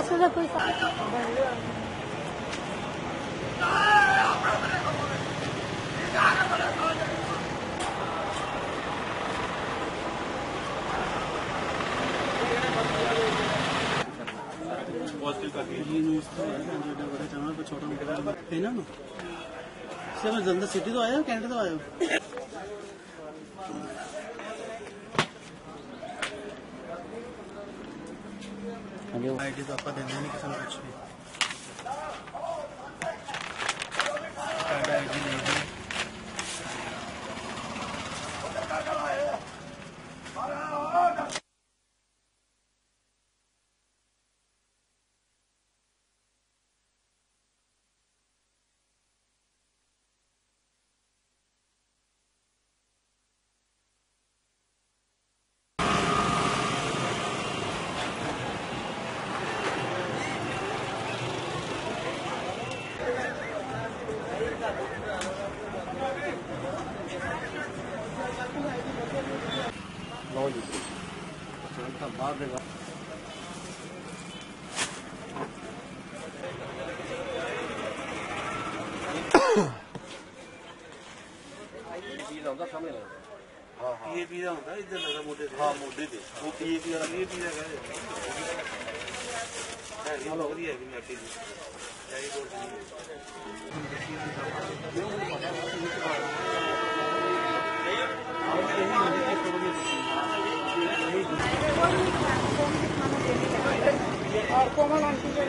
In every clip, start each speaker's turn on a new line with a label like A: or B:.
A: छोटा सर जल्द सिटी तो आया कैनेडा तो आया ਕੋਈ ਪੀਏ ਪੀ ਦਾ ਹੁੰਦਾ ਇੱਧਰ ਲੱਗਾ ਮੋਢੇ ਤੇ ਹਾਂ ਮੋਢੇ ਤੇ ਉਹ ਪੀਏ ਪੀ ਵਾਲਾ ਪੀਏ ਪੀ ਦਾ ਕਹਿੰਦੇ ਹੈ ਇਹ ਵਧੀਆ ਹੈ ਮੈਂ ਪੀ ਦੀ ਜਾਈ
B: ਦੋ ਦੀ Arkamdan güzel.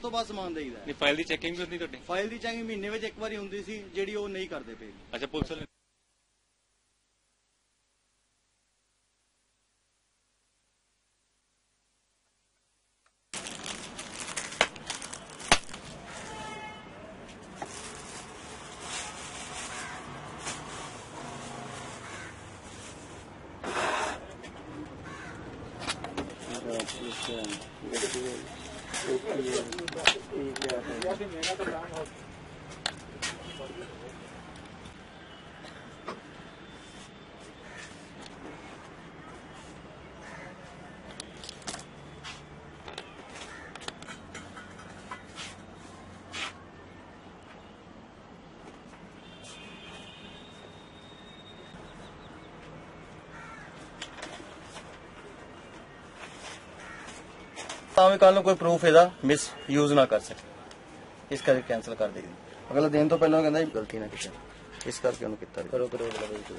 A: ਤੋਂ ਬਾਅਦ ਸਮਾਨ ਦੇਈਦਾ
C: ਨਹੀਂ ਫਾਈਲ ਦੀ ਚੈਕਿੰਗ ਵੀ ਹੁੰਦੀ ਤੁਹਾਡੀ
A: ਫਾਈਲ ਦੀ ਚੈਕਿੰਗ ਮਹੀਨੇ ਵਿੱਚ ਇੱਕ ਵਾਰੀ ਹੁੰਦੀ ਸੀ ਜਿਹੜੀ ਉਹ ਨਹੀਂ ਕਰਦੇ ਪਏ
C: ਅੱਛਾ ਪੁਲਿਸ ਵਾਲੇ ठीक है
A: ਤਾਂ ਵੀ ਕੱਲ ਨੂੰ ਕੋਈ ਪ੍ਰੂਫ ਇਹਦਾ ਮਿਸ ਯੂਜ਼ ਨਾ ਕਰ ਸਕੇ। ਇਸ ਕਰਕੇ ਕੈਨਸਲ ਕਰ ਦੇਈ। ਅਗਲਾ ਦੇਣ ਤੋਂ ਪਹਿਲਾਂ ਕਹਿੰਦਾ ਗਲਤੀ ਨਾ ਕੀਤੀ ਇਸ ਕਰਕੇ ਉਹਨੂੰ ਕੀਤਾ ਕਰੋ ਕਰੋ ਬਿਲਕੁਲ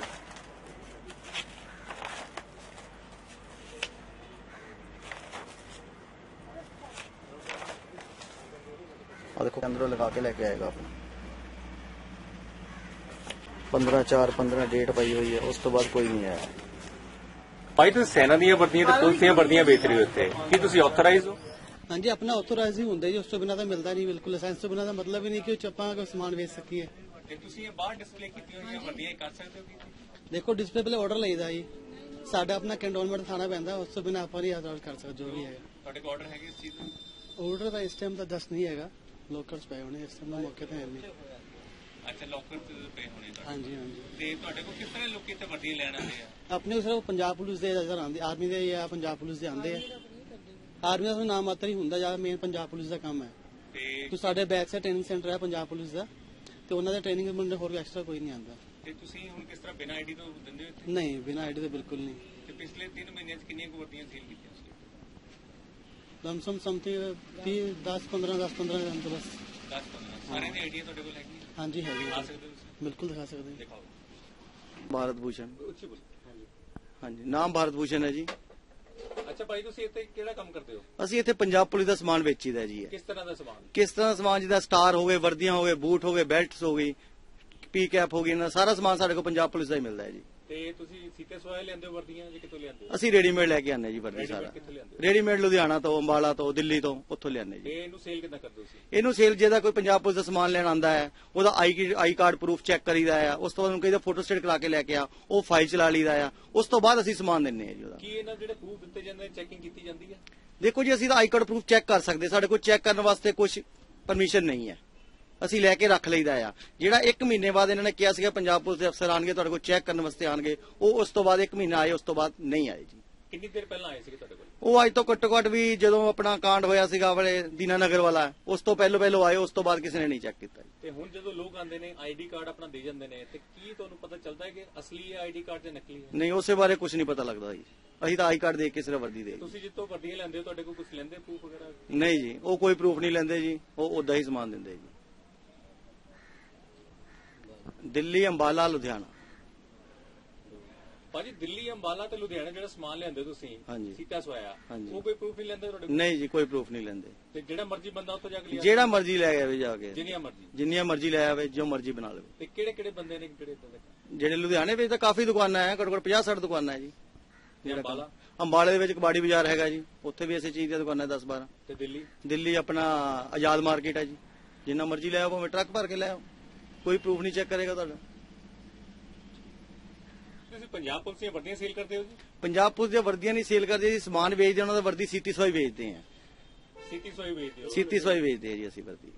A: ਆ ਦੇਖੋ ਅੰਦਰੋਂ ਲਗਾ ਕੇ ਲੈ ਕੇ ਆਏਗਾ ਆਪਣਾ। 15 4 15 ਡੇਟ ਪਈ ਹੋਈ ਹੈ ਉਸ ਤੋਂ ਬਾਅਦ ਕੋਈ ਨਹੀਂ ਆਇਆ।
C: ਭਾਈ ਤੁਸੀਂ ਸੈਨਾ ਦੀਆਂ ਵਰਦੀਆਂ ਤੇ ਪੁਲਿਸ ਦੀਆਂ ਵਰਦੀਆਂ ਵੇਚ ਰਹੇ ਹੋ ਇੱਥੇ। ਕੀ ਤੁਸੀਂ ਆਥੋਰਾਈਜ਼ ਹੋ?
A: ਹਾਂਜੀ ਆਪਣਾ ਆਥੋਰਾਈਜ਼ ਹੀ ਹੁੰਦਾ ਜੀ ਉਸ ਤੋਂ ਬਿਨਾਂ ਤਾਂ ਮਿਲਦਾ ਨਹੀਂ ਬਿਲਕੁਲ। ਲਾਇਸੈਂਸ ਤੋਂ ਬਿਨਾਂ ਦਾ ਮਤਲਬ ਹੀ ਨਹੀਂ ਕਿ ਆਪਾਂ ਕੋਈ ਸਮਾਨ ਵੇਚ ਸਕੀਏ।
C: ਤੇ ਤੁਸੀਂ ਇਹ ਬਾਹਰ ਡਿਸਪਲੇ ਕੀਤੀ ਹੋਈਆਂ ਵਰਦੀਆਂ ਕਰ ਸਕਦੇ ਹੋ ਕੀ
A: ਦੇਖੋ ਡਿਸਪਲੇ ਪਹਿਲੇ ਆਰਡਰ ਲਈਦਾ ਜੀ। ਸਾਡਾ ਆਪਣਾ ਕੰਟੋਨਮੈਂਟ ਥਾਣਾ ਪੈਂਦਾ ਉਸ ਤੋਂ ਬਿਨਾਂ ਆਪਾਂ ਨਹੀਂ ਆਜ਼ਾਦ ਕਰ ਸਕਦੇ ਜੋ ਵੀ ਹੈਗਾ।
C: ਤੁਹਾਡੇ ਕੋਲ ਆਰਡਰ ਹੈਗੇ ਇਸ ਚੀਜ਼ ਦਾ?
A: ਆਰਡਰ ਤਾਂ ਇਸ ਟਾਈਮ ਤਾਂ ਦੱਸ ਨਹੀਂ ਹੈਗਾ। ਲੋਕਰਸ ਪਏ ਹੋਣੇ ਇਸ ਟਾਈਮ ਮੌਕੇ ਤੇ ਹੈ ਨਹੀਂ। ਆਪਣੇ ਕੋਲ ਸਿਰਫ ਪੰਜਾਬ ਪੁਲਿਸ ਦੇ ਅਧਿਕਾਰ ਆਉਂਦੇ ਆਰਮੀ ਦੇ ਜਾਂ ਪੰਜਾਬ ਪੁਲਿਸ ਦੇ ਆਉਂਦੇ ਆ। ਆਰਮੀ ਦਾ ਨਾਮ ਮਾਤਰ ਹੀ ਹੁੰਦਾ ਜਾਂ ਮੇਨ ਪੰਜਾਬ ਪੁਲਿਸ ਦਾ ਕੰਮ ਹੈ।
C: ਤੇ
A: ਸਾਡੇ ਬੈਕ ਸਾਈਡ ਟ੍ਰੇਨਿੰਗ ਸੈਂਟਰ ਹੈ ਪੰਜਾਬ ਪੁਲਿਸ ਦਾ ਤੇ ਉਹਨਾਂ ਦੇ ਟ੍ਰੇਨਿੰਗ ਮੁੰਡੇ ਹੋਰ ਐਕਸਟਰਾ ਕੋਈ ਨਹੀਂ ਆਉਂਦਾ।
C: ਤੇ ਤੁਸੀਂ ਹੁਣ ਕਿਸ ਤਰ੍ਹਾਂ ਬਿਨਾਂ ਆਈਡੀ ਤੋਂ ਦਿੰਦੇ ਹੋ ਇੱਥੇ?
A: ਨਹੀਂ ਬਿਨਾਂ ਆਈਡੀ ਦੇ ਬਿਲਕੁਲ ਨਹੀਂ।
C: ਤੇ ਪਿਛਲੇ 3 ਮਹੀਨੇ ਚ ਕਿੰਨੀਆਂ ਕੁ ਵਰਦੀਆਂ ਸੀਲ ਕੀਤੀਆਂ ਸੀ?
A: ਲਮਸਮ ਸਮਥਿੰਗ 10 15
C: 10 15 ਦੇ
A: ਅੰਦਰ ਬਸ। 10 ਹਾਂਜੀ
C: ਬਿਲਕੁਲ
B: ਭਾਰਤ ਭੂਸ਼ਣ।
C: ਉੱਚੀ ਬੋਲੋ।
B: ਨਾਮ ਭਾਰਤ ਭੂਸ਼ਣ ਹੈ ਜੀ।
C: ਅੱਛਾ ਕੰਮ ਕਰਦੇ ਹੋ?
B: ਅਸੀਂ ਇੱਥੇ ਪੰਜਾਬ ਪੁਲਿਸ ਦਾ ਸਮਾਨ ਵੇਚੀਦਾ ਜੀ।
C: ਕਿਸ ਤਰ੍ਹਾਂ
B: ਕਿਸ ਤਰ੍ਹਾਂ ਦਾ ਸਮਾਨ ਜਿਹਦਾ ਸਟਾਰ ਹੋਵੇ ਵਰਦੀਆਂ ਹੋਵੇ ਬੂਟ ਹੋਵੇ ਬੈਲਟਸ ਹੋਵੇ ਪੀ ਕੈਪ ਹੋ ਗਈ ਨਾ ਸਾਰਾ ਸਮਾਨ ਸਾਡੇ ਕੋਲ ਪੰਜਾਬ ਪੁਲਿਸ ਦਾ ਹੀ ਮਿਲਦਾ ਹੈ ਜੀ।
C: ਤੇ ਤੁਸੀਂ ਸੀਤੇ ਸਵਾਏ ਲੈਂਦੇ ਹੋ ਵਰਦੀਆਂ ਜਾਂ ਕਿੱਥੋਂ ਲੈਂਦੇ ਹੋ?
B: ਅਸੀਂ ਰੈਡੀਮੇਡ ਲੈ ਕੇ ਆਨੇ ਜੀ ਵਰਦੀ
C: Readymade
B: ਸਾਰਾ।
C: ਕਿੱਥੋਂ ਲਿਆਂਦੇ ਹੋ?
B: ਰੈਡੀਮੇਡ ਲੁਧਿਆਣਾ ਤੋਂ ਅੰਬਾਲਾ ਤੋਂ ਦਿੱਲੀ ਤੋਂ ਉੱਥੋਂ ਲਿਆਨੇ ਜੀ।
C: ਤੇ ਇਹਨੂੰ ਸੇਲ ਕਿੱਦਾਂ ਕਰਦੇ ਹੋ ਤੁਸੀਂ?
B: ਇਹਨੂੰ ਸੇਲ ਜਿਹਦਾ ਕੋਈ ਪੰਜਾਬ ਪੁਲਿਸ ਦਾ ਸਮਾਨ ਲੈਣ ਆਂਦਾ ਹੈ ਉਹਦਾ I I card proof check ਕਰੀਦਾ ਹੈ ਉਸ ਤੋਂ ਬਾਅਦ ਉਹਨੂੰ ਕਹੀਦਾ ਫੋਟੋ ਸਟੇਟ ਕਰਾ ਕੇ ਲੈ ਕੇ ਆ ਉਹ ਫਾਈਲ ਚਲਾ ਲਈਦਾ ਆ ਉਸ ਤੋਂ ਬਾਅਦ ਅਸੀਂ ਸਮਾਨ ਦਿੰਨੇ ਆ ਜੀ ਉਹਦਾ।
C: ਕੀ ਇਹਨਾਂ ਜਿਹੜੇ ਪ੍ਰੂਫ ਦਿੱਤੇ ਜਾਂਦੇ ਚੈਕਿੰਗ ਕੀਤੀ ਜਾਂਦੀ ਹੈ?
B: ਦੇਖੋ ਜੀ ਅਸੀਂ ਤਾਂ ਆਈ ਕਾਰਡ ਪ੍ਰੂਫ ਚੈੱਕ ਕਰ ਸਕਦੇ ਸਾਡੇ ਕੋਲ ਚੈੱਕ ਕਰਨ ਵਾਸਤੇ ਕੁਝ ਪਰਮਿਸ਼ਨ ਨਹੀਂ ਹੈ। ਅਸੀਂ ਲੈ ਕੇ ਰੱਖ ਲਈਦਾ ਆ। ਜਿਹੜਾ 1 ਮਹੀਨੇ ਬਾਅਦ ਇਹਨਾਂ ਨੇ ਕਿਹਾ ਸੀਗਾ ਪੰਜਾਬ ਪੁਲਿਸ ਦੇ ਅਫਸਰ ਆਣਗੇ ਤੁਹਾਡੇ ਕੋਲ ਚੈੱਕ ਕਰਨ ਵਾਸਤੇ ਆਣਗੇ ਉਹ ਉਸ ਤੋਂ ਬਾਅਦ 1 ਮਹੀਨਾ ਆਏ ਉਸ ਤੋਂ ਬਾਅਦ ਨਹੀਂ ਆਏ ਜੀ।
C: ਕਿੰਨੀ ਦੇਰ ਪਹਿਲਾਂ ਆਏ ਸੀਗੇ ਤੁਹਾਡੇ ਕੋਲ?
B: ਉਹ ਅੱਜ ਤੋਂ ਘੱਟੋ ਘੱਟ ਵੀ ਜਦੋਂ ਆਪਣਾ ਕਾਂਡ ਹੋਇਆ ਸੀਗਾ ਵਾਲੇ ਦੀਨਾਨਗਰ ਵਾਲਾ ਉਸ ਤੋਂ ਪਹਿਲਾਂ ਪਹਿਲਾਂ ਆਏ ਉਸ ਤੋਂ ਬਾਅਦ ਕਿਸੇ ਨੇ ਨਹੀਂ ਚੈੱਕ ਕੀਤਾ।
C: ਤੇ ਹੁਣ ਜਦੋਂ ਲੋਕ ਆਉਂਦੇ ਨੇ ਆਈਡੀ ਕਾਰਡ ਆਪਣਾ ਦੇ ਜਾਂਦੇ ਨੇ ਤੇ ਕੀ ਤੁਹਾਨੂੰ ਪਤਾ ਚੱਲਦਾ ਹੈ ਕਿ ਅਸਲੀ ਹੈ ਆਈਡੀ ਕਾਰਡ ਜਾਂ ਨਕਲੀ ਹੈ?
B: ਨਹੀਂ ਉਸੇ ਬਾਰੇ ਕੁਝ ਨਹੀਂ ਪਤਾ ਲੱਗਦਾ ਜੀ। ਅਸੀਂ ਤਾਂ ਆਈ ਕਾਰਡ ਦੇਖ ਕੇ ਸਿਰਫ ਵਰਦੀ ਦੇ
C: ਤੁਸੀਂ ਜਿੱਤੋਂ ਵਰਦੀਆਂ ਲੈਂਦੇ ਹੋ ਤੁਹਾਡੇ ਕੋਲ ਕੁਝ ਲੈਂਦੇ ਪ੍ਰੂਫ ਵਗੈਰਾ?
B: ਨਹੀਂ ਜੀ ਉਹ ਕੋਈ ਪ੍ਰੂਫ ਨਹੀਂ ਲੈਂਦੇ ਜੀ ਉਹ ਉਦਾਂ ਹੀ ਸਮਾਨ ਦਿੰਦੇ ਜੀ। ਦਿੱਲੀ ਅੰਬਾਲਾ ਲੁਧਿਆਣਾ।
C: ਭਾਜੀ ਦਿੱਲੀ ਅੰਬਾਲਾ ਤੇ ਲੁਧਿਆਣਾ ਜਿਹੜਾ ਸਮਾਨ ਲਿਆਂਦੇ ਤੁਸੀਂ
B: ਹਾਂਜੀ।
C: ਸੀਤਾ ਸਵਾਇਆ
B: ਹਾਂਜੀ।
C: ਉਹ ਕੋਈ ਪ੍ਰੂਫ ਨਹੀਂ ਲੈਂਦੇ ਤੁਹਾਡੇ ਕੋਲ?
B: ਨਹੀਂ ਜੀ ਕੋਈ ਪ੍ਰੂਫ ਨਹੀਂ ਲੈਂਦੇ।
C: ਤੇ ਜਿਹੜਾ ਮਰਜ਼ੀ ਬੰਦਾ ਉੱਥੋਂ ਜਾ ਕੇ ਲਿਆ
B: ਜਿਹੜਾ ਮਰਜ਼ੀ ਲੈ ਆਵੇ ਜਾ ਕੇ।
C: ਜਿੰਨੀਆਂ ਮਰਜ਼ੀ।
B: ਜਿੰਨੀਆਂ ਮਰਜ਼ੀ ਲੈ ਆਵੇ ਜੋ ਮਰਜ਼ੀ ਬਣਾ ਲਵੇ।
C: ਤੇ ਕਿਹੜੇ ਕਿਹੜੇ ਬੰਦੇ ਨੇ ਜਿਹੜੇ ਇਦਾਂ ਦੇ
B: ਜਿਹੜੇ ਲੁਧਿਆਣੇ ਵਿੱਚ ਤਾਂ ਕਾਫੀ ਦੁਕਾਨਾਂ ਹੈ ਘੱਟੋ ਘੱਟ 50 60 ਦੁਕਾਨਾਂ ਹੈ ਜੀ।
C: ਤੇ ਅੰਬਾਲਾ?
B: ਅੰਬਾਲੇ ਦੇ ਵਿੱਚ ਕਬਾੜੀ ਬਾਜ਼ਾਰ ਹੈਗਾ ਜੀ। ਉੱਥੇ ਵੀ ਐਸੀ ਚੀਜ਼ ਦੀਆਂ ਦੁਕਾਨਾਂ 10 12
C: ਤੇ ਦਿੱਲੀ?
B: ਦਿੱਲੀ ਆਪਣਾ ਆਜ਼ਾਦ ਮਾਰਕੀਟ ਹੈ ਜੀ। ਜਿੰਨਾ ਮਰਜ਼ੀ ਲੈ ਆਓ ਭਾਵੇਂ ਟਰੱਕ ਭਰ ਕੇ ਲੈ ਆਓ। ਕੋਈ ਪ੍ਰੂਫ ਨਹੀਂ ਚੈੱਕ ਕਰੇਗਾ ਤੁਹਾਡਾ
C: ਤੁਸੀਂ ਪੰਜਾਬ ਪੁਲਿਸ ਦੀਆਂ ਵਰਦੀਆਂ ਸੇਲ ਕਰਦੇ ਹੋ ਜੀ
B: ਪੰਜਾਬ ਪੁਲਿਸ ਦੀਆਂ ਵਰਦੀਆਂ ਨਹੀਂ ਸੇਲ ਕਰਦੇ ਜੀ ਸਮਾਨ ਵੇਚਦੇ ਉਹਨਾਂ ਦਾ ਵਰਦੀ ਸੀਤੀ ਸਵਾਈ ਵੇਚਦੇ ਆ
C: ਸਿਟੀ ਸੋਈ ਵੇਚਦੇ ਹੋ
B: ਸੀਤੀ ਸਵਾਈ ਵੇਚਦੇ ਆ ਜੀ ਅਸੀਂ ਵਰਦੀ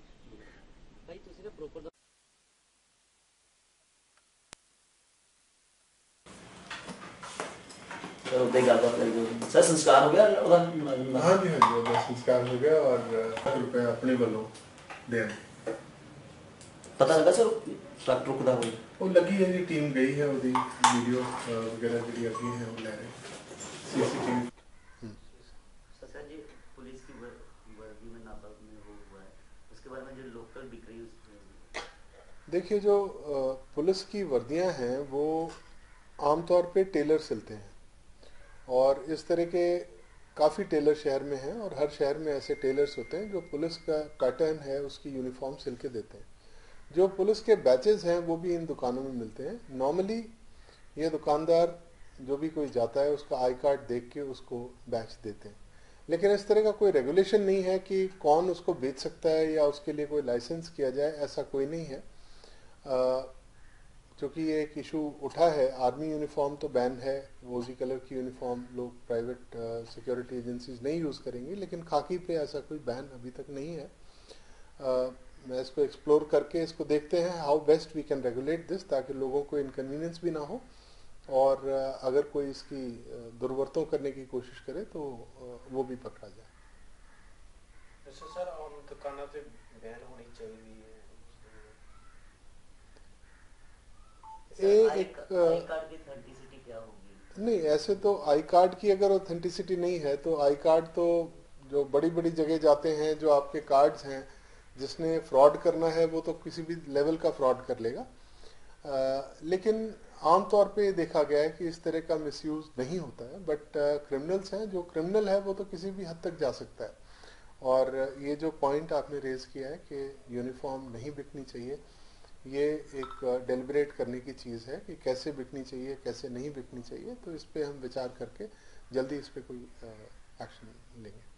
D: ਸਰ ਉਹਦੇ ਗੱਲਬਾਤ ਕਰੀਏ ਸਰ ਸੰਸਕਾਰ ਹੋ ਗਿਆ ਉਹਦਾ
E: ਹਾਂਜੀ ਹਾਂਜੀ ਉਹਦਾ ਸੰਸਕਾਰ ਹੋ ਗਿਆ ਔਰ ਲੱਖ ਰੁਪਏ ਆਪਣੇ ਵੱਲੋਂ ਦੇਣ
D: ਪਤਾ ਲੱਗਾ ਸਰ ਟਰੱਕ ਟਰੁੱਕ ਦਾ
E: ਉਹ ਲੱਗੀ ਹੈ ਜੀ ਟੀਮ ਗਈ ਹੈ ਉਹਦੀ ਵੀਡੀਓ ਵਗੈਰਾ ਜਿਹੜੀ ਅੱਗੇ ਹੈ ਉਹ ਲੈ ਰਹੇ ਸੀਸੀਟੀਵੀ देखिए जो पुलिस की वर्दियाँ हैं वो आमतौर पे टेलर सिलते हैं। और इस तरह के काफ़ी टेलर शहर में हैं और हर शहर में ऐसे टेलर्स होते हैं जो पुलिस का कैटर्न है उसकी यूनिफॉर्म सिल के देते हैं। जो पुलिस के बैचेस हैं, वो भी इन दुकानों में मिलते हैं। नॉर्मली ये दुकानदार जो भी कोई जाता है, उसका आई कार्ड देख के उसको बैच देते हैं। लेकिन इस तरह का कोई रेगुलेशन नहीं है कि कौन उसको बेच सकता है या उसके लिए कोई लाइसेंस किया जाए, ऐसा कोई नहीं है। क्योंकि ये एक इशू उठा है आर्मी यूनिफॉर्म तो बैन है रोजी कलर की यूनिफॉर्म लोग प्राइवेट सिक्योरिटी एजेंसीज नहीं यूज़ करेंगी, लेकिन खाकी पे ऐसा कोई बैन अभी तक नहीं है। मैं इसको एक्सप्लोर करके इसको देखते हैं how best we can regulate this ताकि लोगों को इनकन्वीनियंस भी ना हो और अगर कोई इसकी दुर्वर्तों करने की कोशिश करे तो वो भी पकड़ा जाए।
D: ए,
E: एक, नहीं ऐसे तो आई कार्ड की अगर ऑथेंटिसिटी नहीं है तो आई कार्ड तो जो बड़ी बड़ी जगह जाते हैं जो आपके कार्ड्स हैं जिसने फ्रॉड करना है वो तो किसी भी लेवल का फ्रॉड कर लेगा। अ, लेकिन आमतौर पे देखा गया है कि इस तरह का मिसयूज नहीं होता है बट क्रिमिनल्स हैं। जो क्रिमिनल है वो तो किसी भी हद तक जा सकता है। और ये जो पॉइंट आपने रेज किया है कि यूनिफॉर्म नहीं बिकनी चाहिए ये एक डेलिब्रेट करने की चीज़ है कि कैसे बिकनी चाहिए कैसे नहीं बिकनी चाहिए तो इस पर हम विचार करके जल्दी इस पर कोई एक्शन लेंगे।